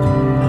Bye.